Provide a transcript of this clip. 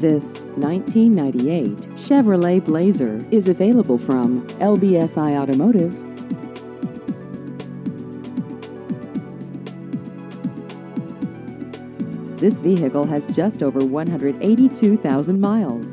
This 1998 Chevrolet Blazer is available from LBSI Automotive. This vehicle has just over 182,000 miles.